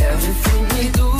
Everything we do